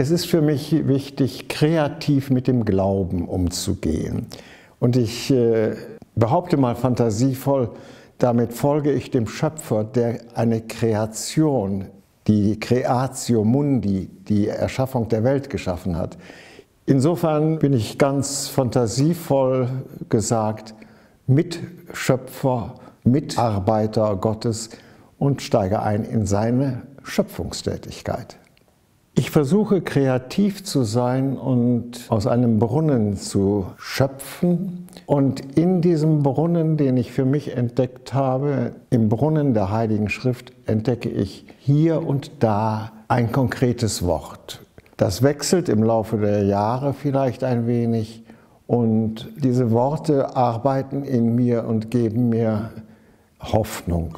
Es ist für mich wichtig, kreativ mit dem Glauben umzugehen. Und ich äh, behaupte mal fantasievoll, damit folge ich dem Schöpfer, der eine Kreation, die Creatio Mundi, die Erschaffung der Welt geschaffen hat. Insofern bin ich ganz fantasievoll gesagt Mitschöpfer, Mitarbeiter Gottes und steige ein in seine Schöpfungstätigkeit. Ich versuche kreativ zu sein und aus einem Brunnen zu schöpfen. Und in diesem Brunnen, den ich für mich entdeckt habe, im Brunnen der Heiligen Schrift, entdecke ich hier und da ein konkretes Wort. Das wechselt im Laufe der Jahre vielleicht ein wenig und diese Worte arbeiten in mir und geben mir Hoffnung.